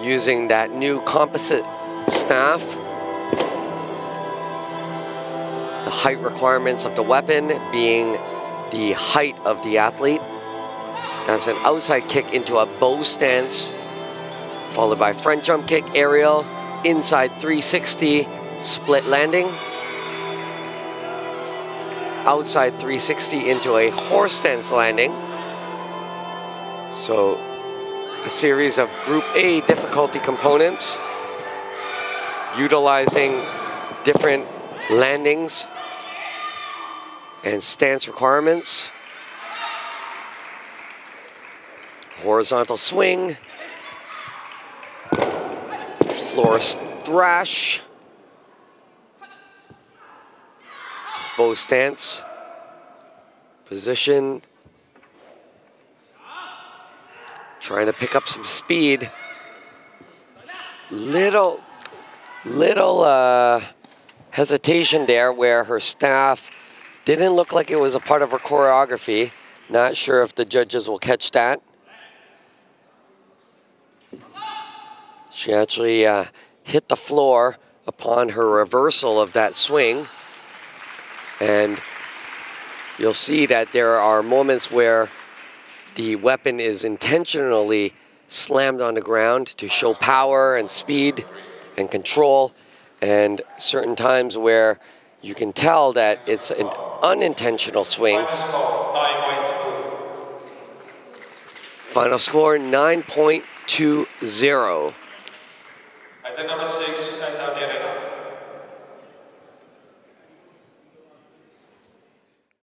using that new composite staff. The height requirements of the weapon being the height of the athlete. That's an outside kick into a bow stance, followed by front jump kick, aerial, inside 360, split landing. Outside 360 into a horse stance landing. So a series of Group A difficulty components utilizing different landings and stance requirements. Horizontal swing, floor thrash, bow stance, position, trying to pick up some speed. Little, little uh, hesitation there where her staff didn't look like it was a part of her choreography. Not sure if the judges will catch that. She actually uh, hit the floor upon her reversal of that swing. And you'll see that there are moments where the weapon is intentionally slammed on the ground to show power and speed and control, and certain times where you can tell that it's an unintentional swing. Final score 9.20. Item number six,